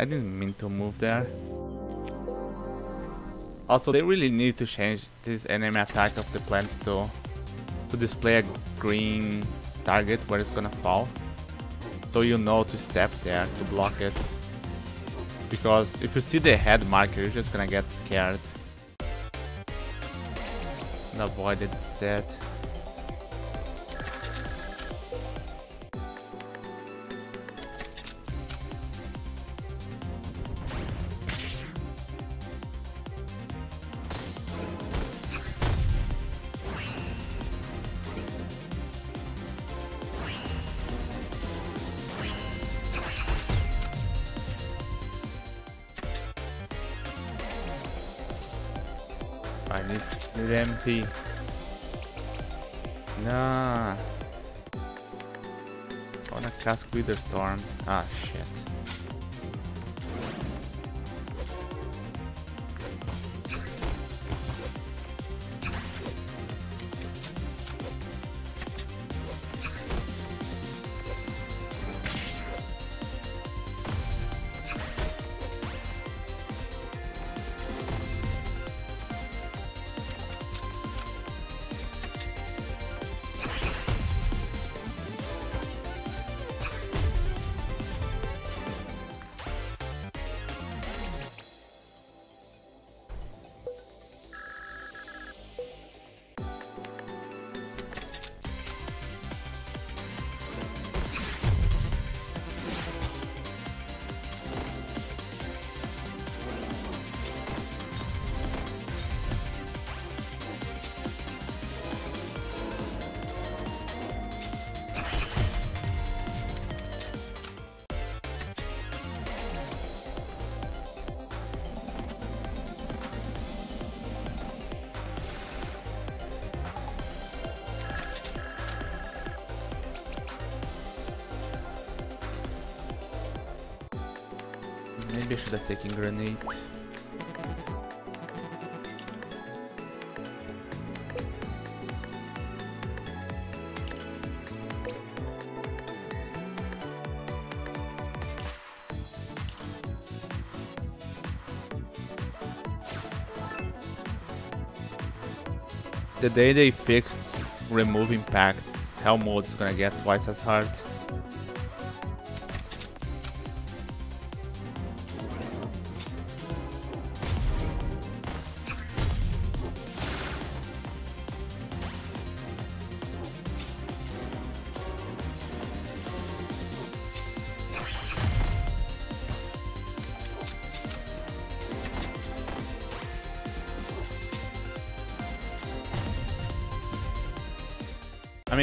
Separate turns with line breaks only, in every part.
I didn't mean to move there. Also, they really need to change this enemy attack of the plants to, to display a green target where it's gonna fall. So you know to step there to block it. Because if you see the head marker, you're just gonna get scared. And avoid it instead. MP. Nah. I wanna cast Wither Storm. Ah, shit. Maybe I should have taken grenade. The day they fix remove impacts, hell mode is gonna get twice as hard.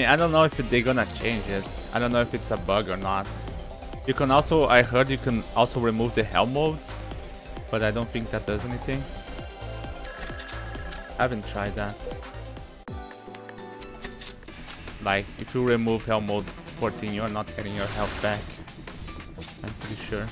I don't know if they're gonna change it. I don't know if it's a bug or not. You can also, I heard you can also remove the hell modes, but I don't think that does anything. I haven't tried that. Like, if you remove hell mode 14, you're not getting your health back. I'm pretty sure.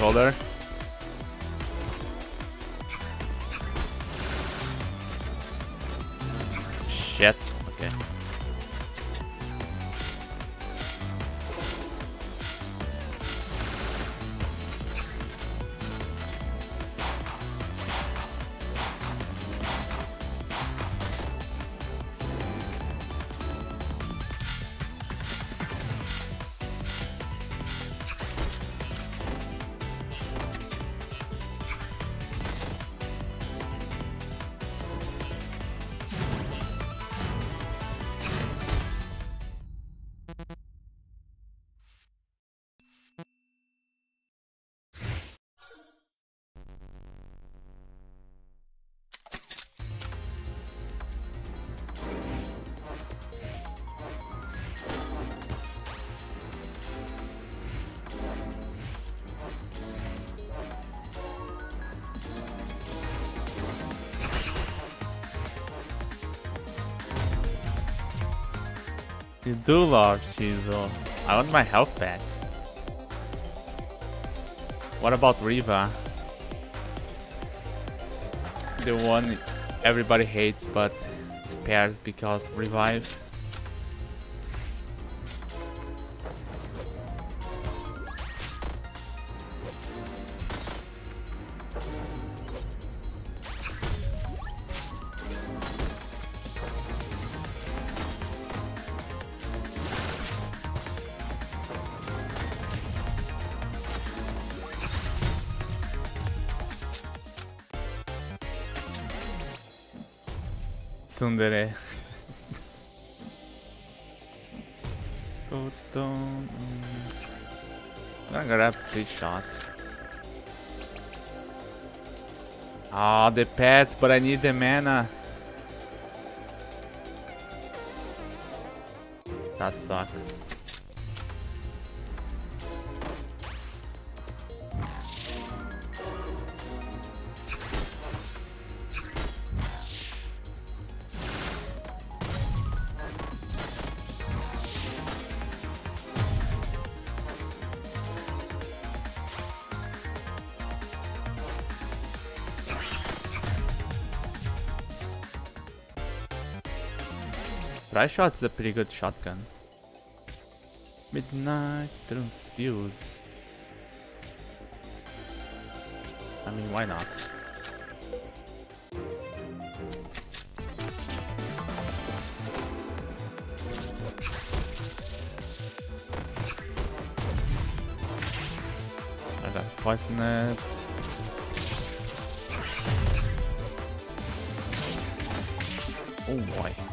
Controller. You do love Shiso. I want my health back. What about Reva? The one everybody hates but spares because revive. Tsundere. Goldstone. I'm gonna grab three shot. Ah, oh, the pets, but I need the mana. That sucks. Tri-shot is a pretty good shotgun. Midnight Transfuse. I mean, why not? I got poison it. Oh boy.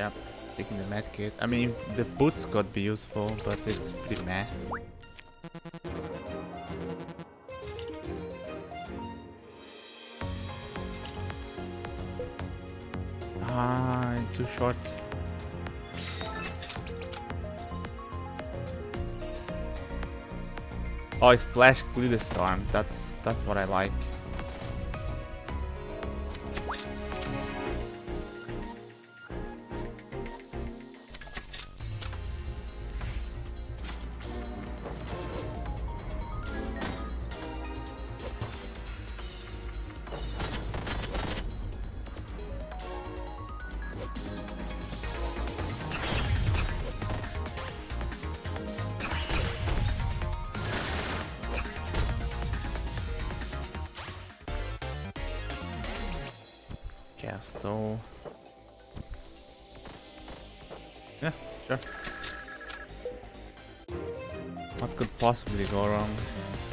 Yeah, taking the med kit. I mean, the boots could be useful, but it's pretty meh. Ah, too short. Oh, Splash Glue the Storm. That's that's what I like. Yeah, sure. What could possibly go wrong? Start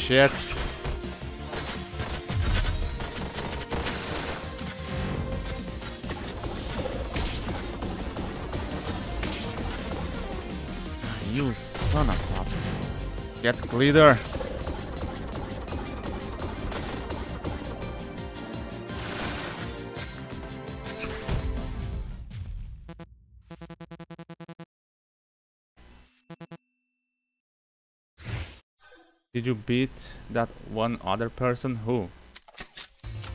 shit. Ah, you son of a... Get glitter. Did you beat that one other person? Who?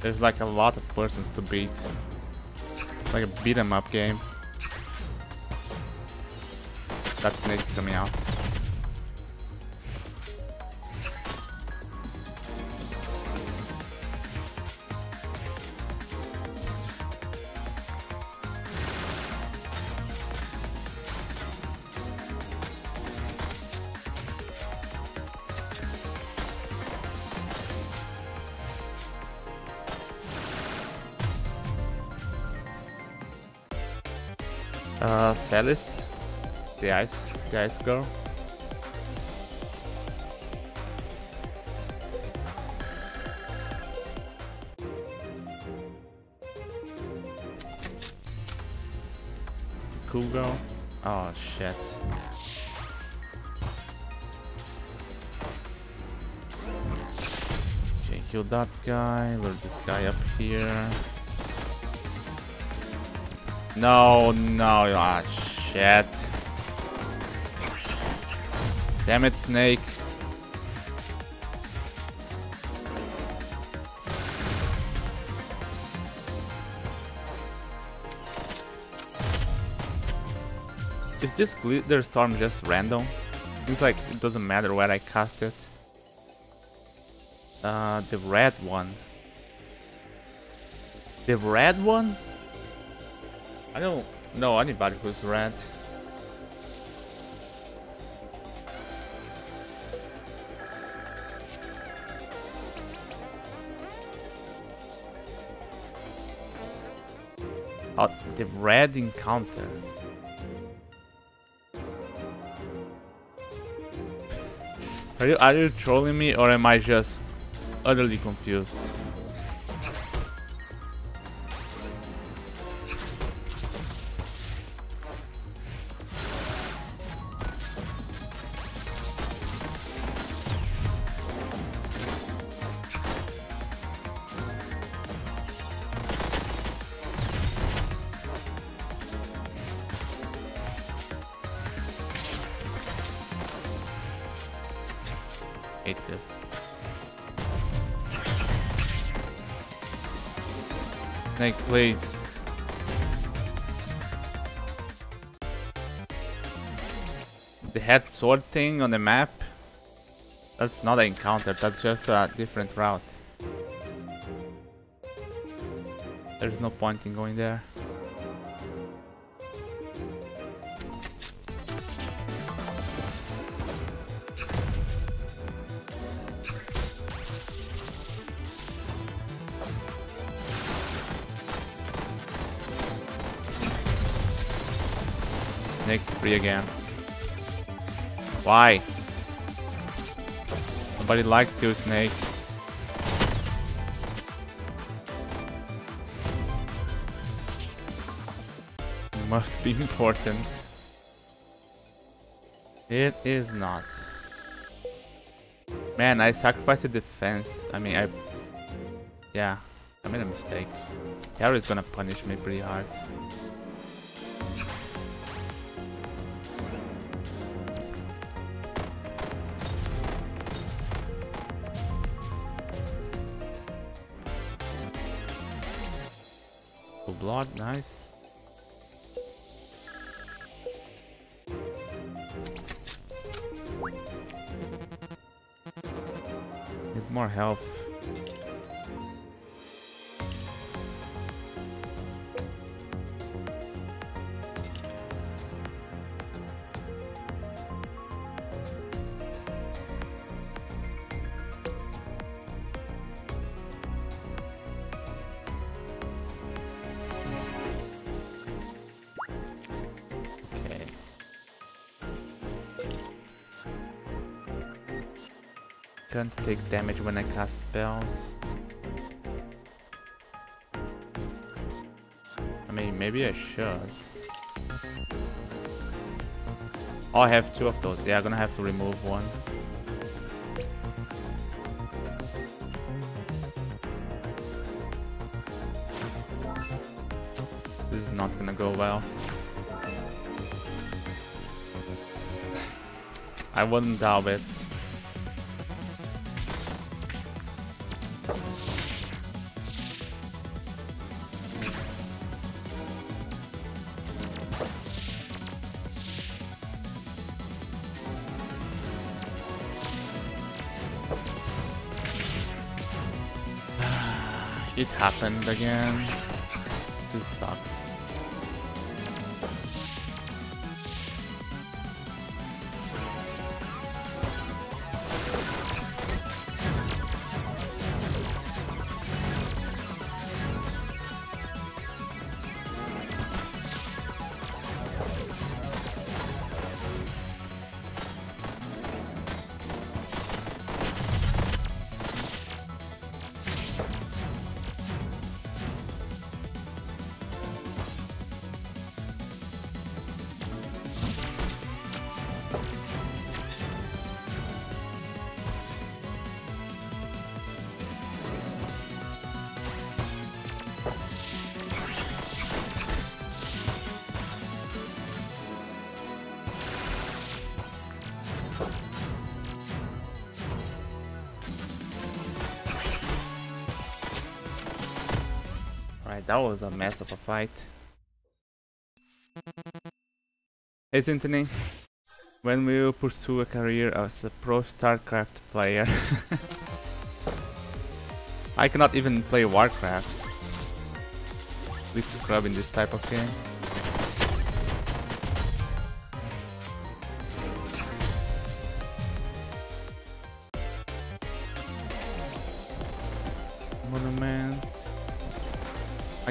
There's like a lot of persons to beat. like a beat 'em up game. That snake's coming out. Selicy, the ice, the ice girl. Cool girl. Oh shit. Okay, kill that guy. Lure this guy up here. No, no, ah, shit. Damn it, snake. Is this glitter storm just random? It's like it doesn't matter where I cast it. Uh, the red one. The red one? I don't know anybody who's red. Oh, uh, the red encounter. Are you are you trolling me or am I just utterly confused? Hate this. Snake, please. The head sword thing on the map? That's not an encounter, that's just a different route. There's no point in going there. Again. Why? Nobody likes you, Snake. Must be important. It is not. Man, I sacrificed the defense. I mean, I... Yeah, I made a mistake. Harry's gonna punish me pretty hard. Blood, nice. Need more health. Take damage when I cast spells. I mean, maybe I should. Oh, I have two of those. Yeah, I'm gonna have to remove one. This is not gonna go well. I wouldn't doubt it. Happened again. This sucks. That was a mess of a fight. Hey Anthony, when will you pursue a career as a pro StarCraft player? I cannot even play Warcraft. With scrub in this type of game.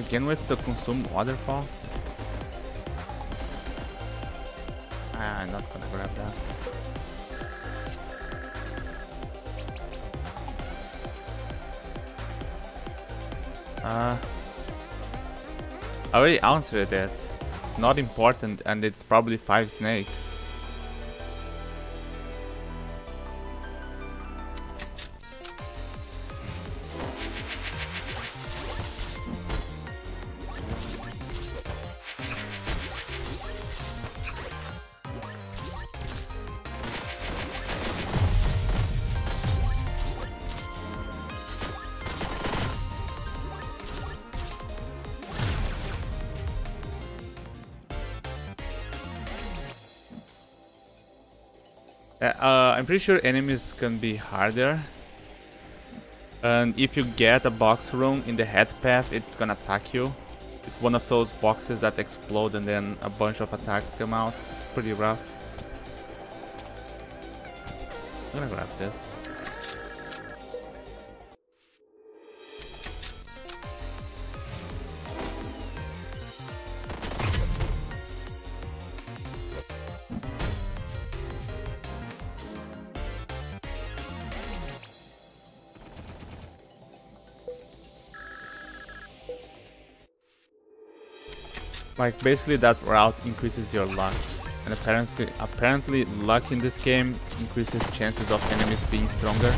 Again with the consume waterfall? Ah, I'm not gonna grab that. Uh, I already answered it. It's not important and it's probably five snakes. Uh, uh, I'm pretty sure enemies can be harder. And if you get a box room in the head path, it's gonna attack you. It's one of those boxes that explode and then a bunch of attacks come out. It's pretty rough. I'm gonna grab this. Like basically that route increases your luck. And apparently apparently luck in this game increases chances of enemies being stronger.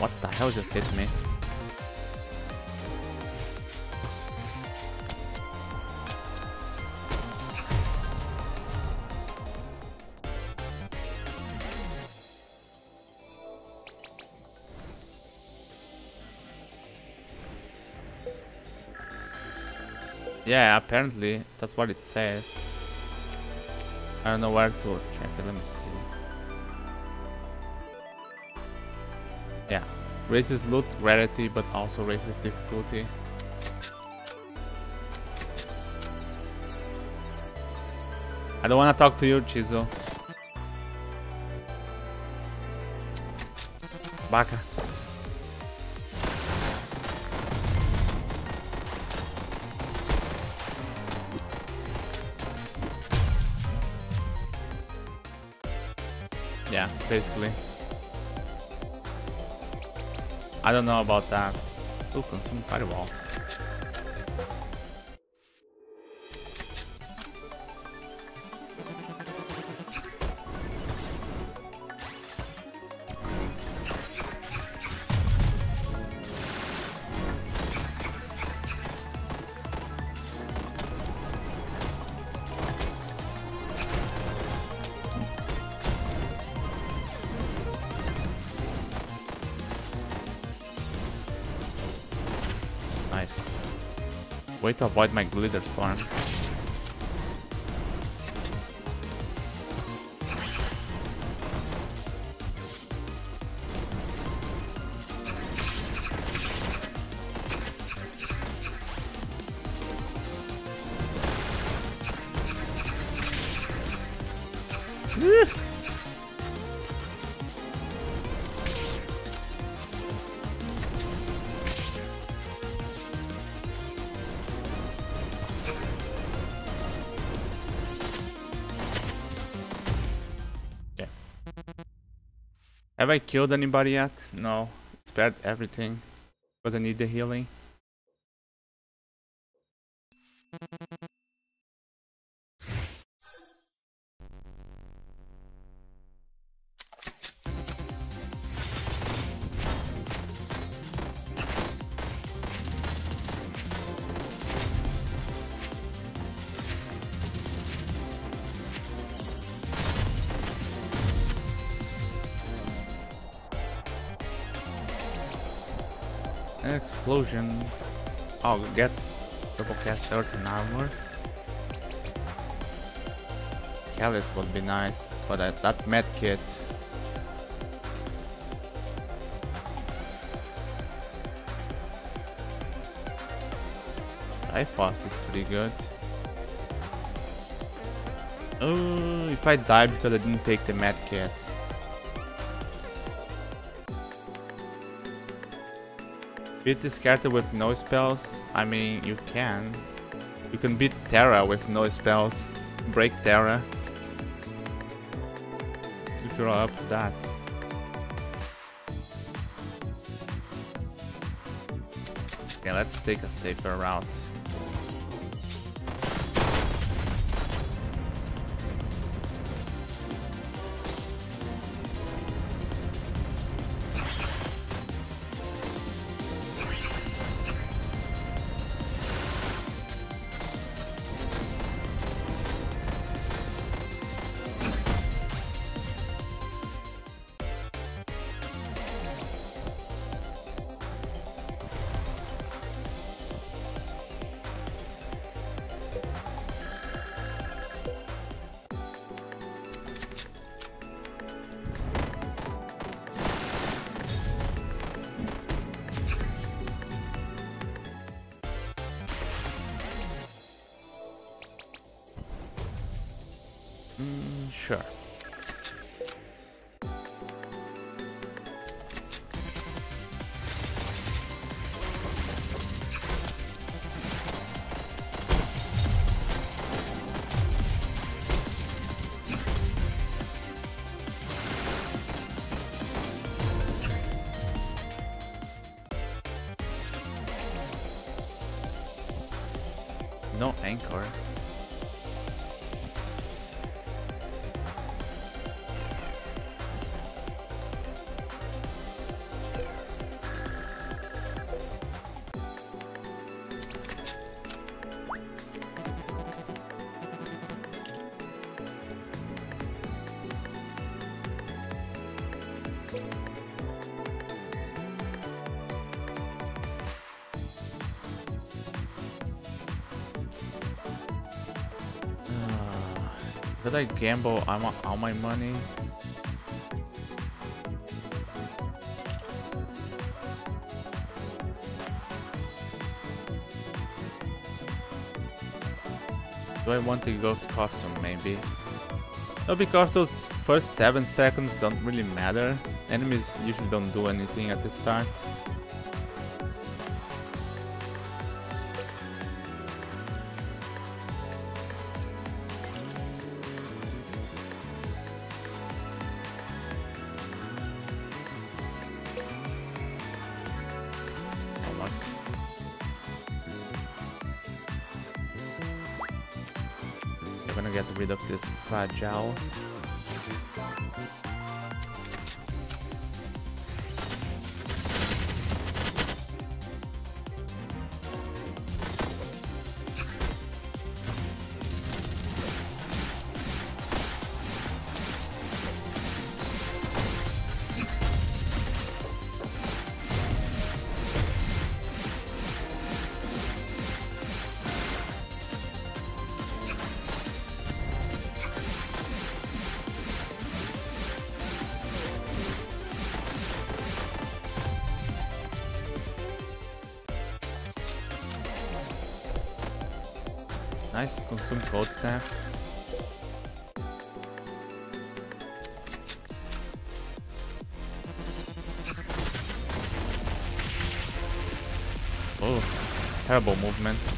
What the hell just hit me? Yeah, apparently that's what it says. I don't know where to check it. Let me see. Yeah, raises loot rarity, but also raises difficulty. I don't want to talk to you, Shiso. Baka. Basically. I don't know about that. Ooh, consume firewall. Way to avoid my glitter storm. Have I killed anybody yet? No. Spared everything. Because I need the healing. Explosion. Oh, I'll get double cast 13 armor. Callus would be nice, but that, that med kit. Fast is pretty good. Oh, if I die because I didn't take the med kit. Beat this character with no spells? I mean, you can. You can beat Terra with no spells. Break Terra. If you're up to that. Okay, let's take a safer route. Did I gamble I want all my money? Do I want to go to costume maybe? No, because those first 7 seconds don't really matter. Enemies usually don't do anything at the start. Fragile. Nice, consume gold staff. Oh, terrible movement.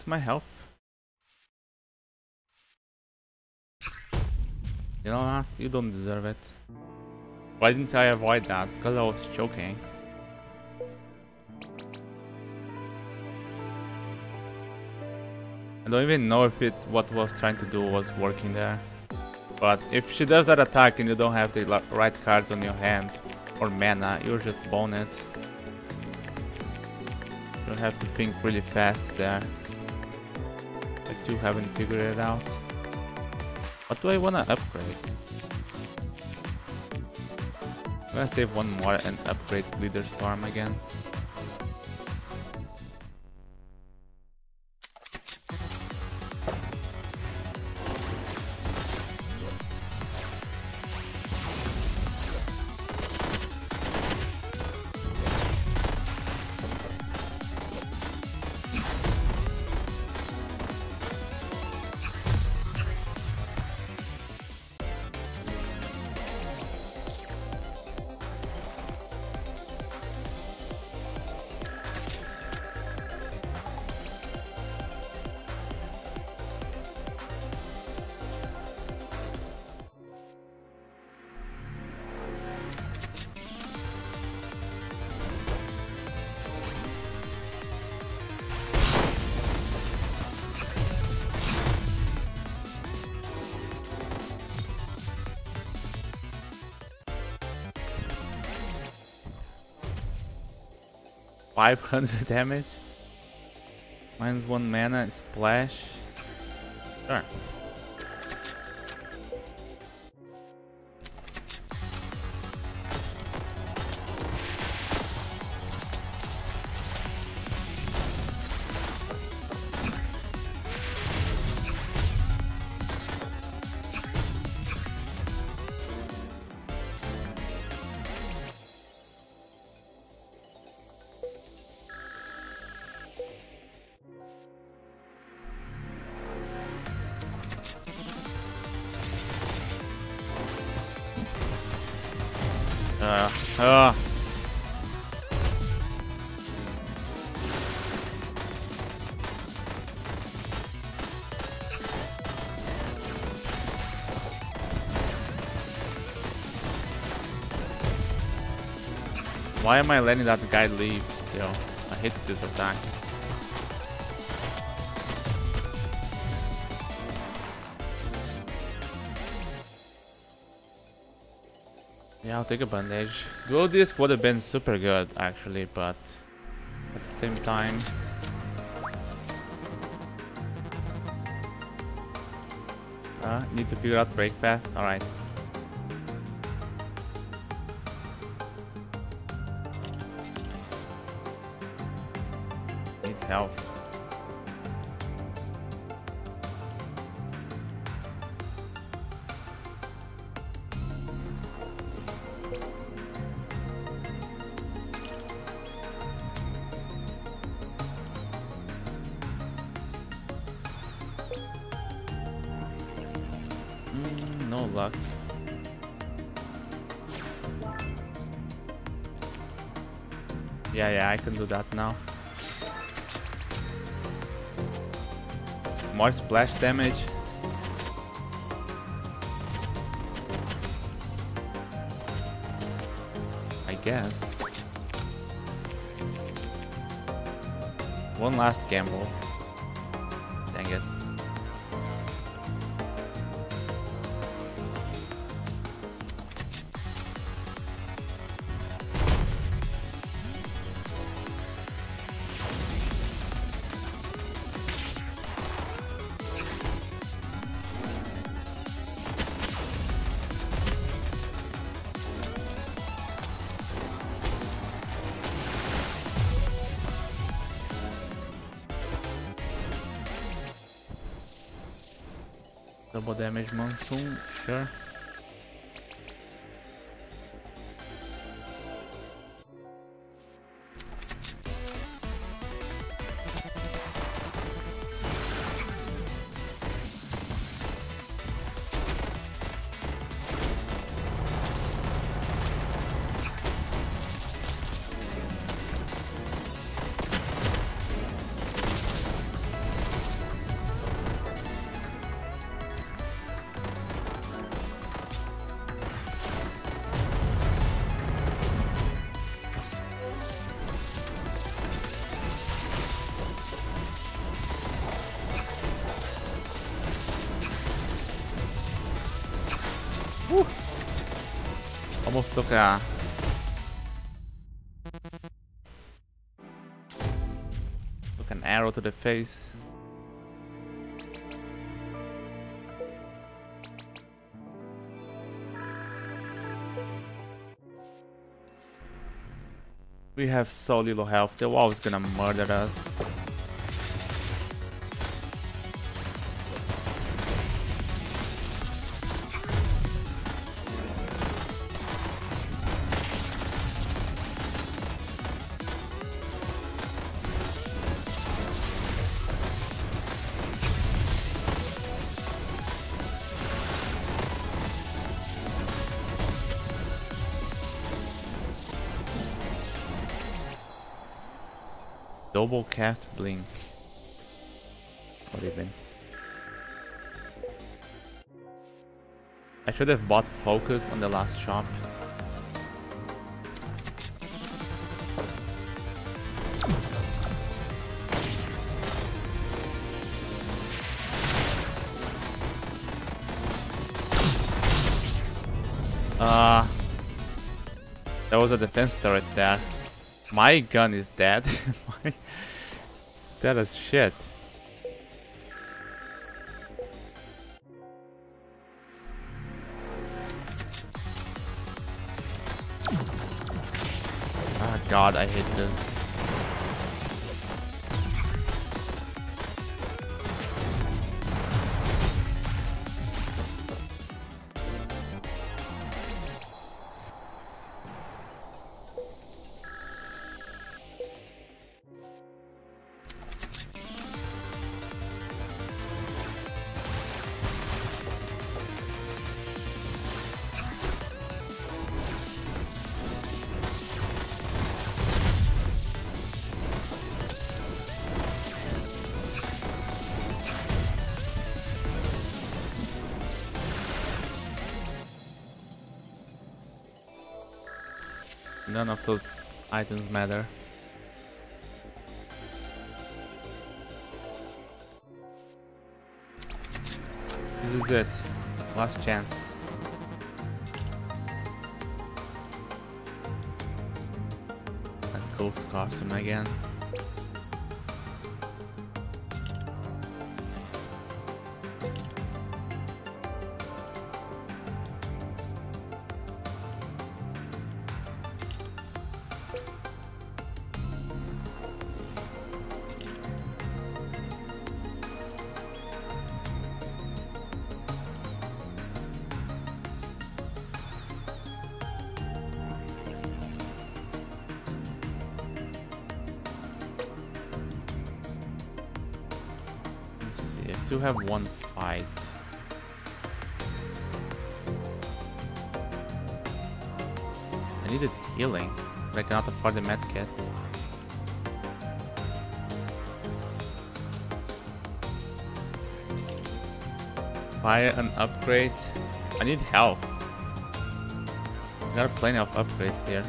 What's my health? You know what? You don't deserve it. Why didn't I avoid that? Because I was choking. I don't even know if it what was trying to do was working there. But if she does that attack and you don't have the right cards on your hand or mana, you're just bone it. You have to think really fast there. I still haven't figured it out. What do I wanna upgrade? I'm gonna save one more and upgrade Glitter Storm again. Five hundred damage. Minus one mana, splash. Sure. Why am I letting that guy leave still? I hate this attack. Yeah, I'll take a bandage. Dual disc would have been super good actually, but at the same time. Uh, need to figure out break fast. Alright. Need More splash damage. I guess. One last gamble. Double damage monsoon, sure. Took an arrow to the face. We have so little health, the wall is gonna murder us. Double cast blink. What even? I should have bought focus on the last shop. Uh, there was a defense turret there. My gun is dead. Dead as shit. Ah god, I hate this. Items matter. This is it. Last chance. That ghost costume again. Still have one fight. I needed healing. But I cannot afford the medkit. Buy an upgrade. I need health. I got plenty of upgrades here.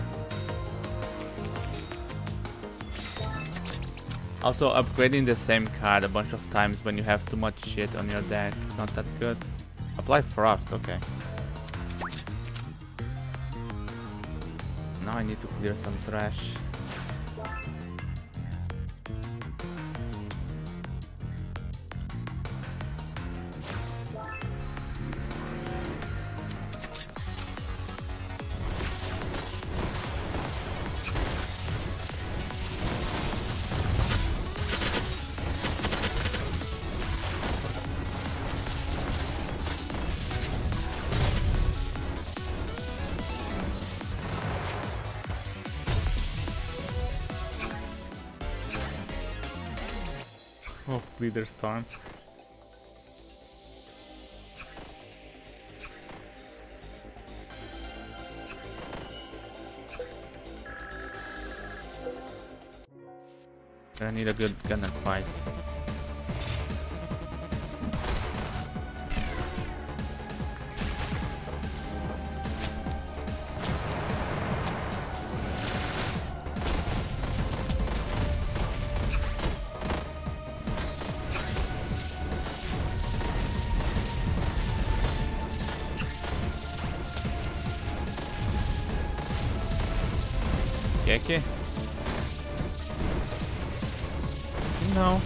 Also, upgrading the same card a bunch of times when you have too much shit on your deck is not that good. Apply Frost, okay. Now I need to clear some trash. Oh, Glitter Storm. I need a good gun and fight. Não.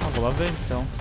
Ah, vou lá ver então.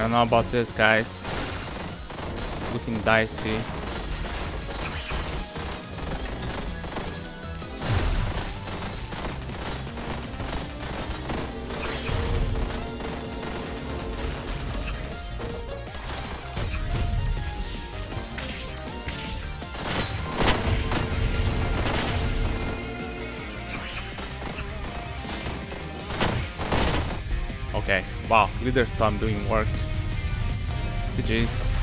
I don't know about this, guys. It's looking dicey. Okay, wow, Glitter Storm doing work. GG's.